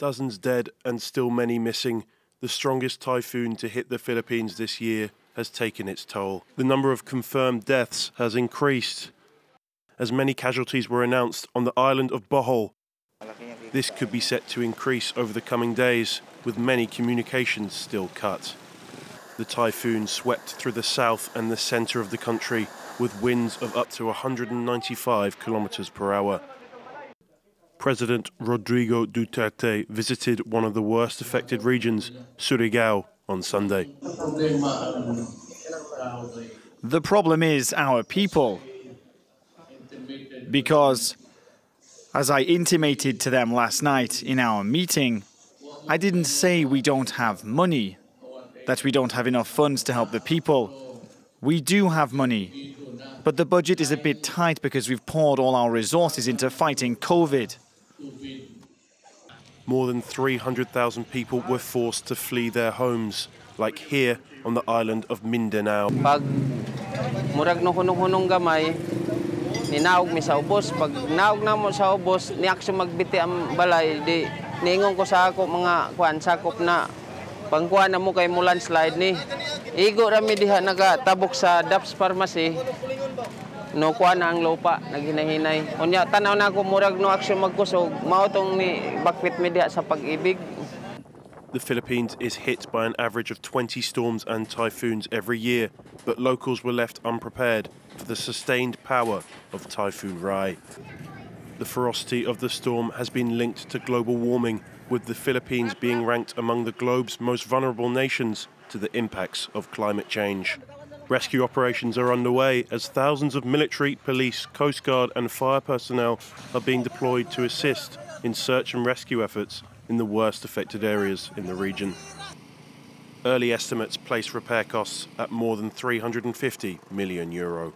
Dozens dead and still many missing. The strongest typhoon to hit the Philippines this year has taken its toll. The number of confirmed deaths has increased as many casualties were announced on the island of Bohol. This could be set to increase over the coming days, with many communications still cut. The typhoon swept through the south and the centre of the country with winds of up to 195 kilometers per hour. President Rodrigo Duterte visited one of the worst affected regions, Surigao, on Sunday. The problem is our people. Because, as I intimated to them last night in our meeting, I didn't say we don't have money, that we don't have enough funds to help the people. We do have money, but the budget is a bit tight because we've poured all our resources into fighting COVID. More than 300,000 people were forced to flee their homes, like here on the island of Mindanao. Pag murag no hunong-hunong gamay, ninaog mi sa ubos. Pag naog na mo sa ubos, niakso magbiti ang balay, di niingon ko sa ako mga kuan sakop na pangkuan na mo kay mo landslide ni. Igo rami diha nagatabok sa DAPS Pharmacy. No kuan na ang lupa. Unya tanaw na murag no magkusog, ni diha sa pag-ibig. The Philippines is hit by an average of 20 storms and typhoons every year, but locals were left unprepared for the sustained power of Typhoon Rai. The ferocity of the storm has been linked to global warming, with the Philippines being ranked among the globe's most vulnerable nations to the impacts of climate change. Rescue operations are underway as thousands of military, police, coast guard, and fire personnel are being deployed to assist in search and rescue efforts in the worst affected areas in the region. Early estimates place repair costs at more than 350 million euro.